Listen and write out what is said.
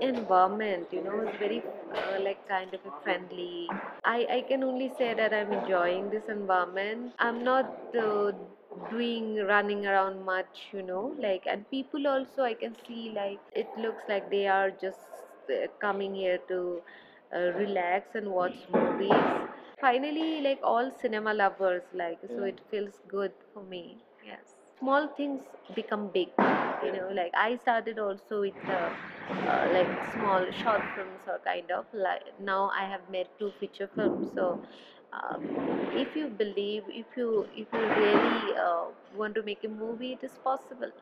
environment you know is very uh, like kind of a friendly. I i can only say that i'm enjoying this environment. I'm not uh, doing running around much you know like and people also i can see like it looks like they are just uh, coming here to uh, relax and watch movies. Finally like all cinema lovers like so it feels good for me. Yes. Small things become big you know like i started also with uh, uh, like small short films or kind of like now i have made two feature films. So um, if you believe if you if you really uh, want to make a movie it is possible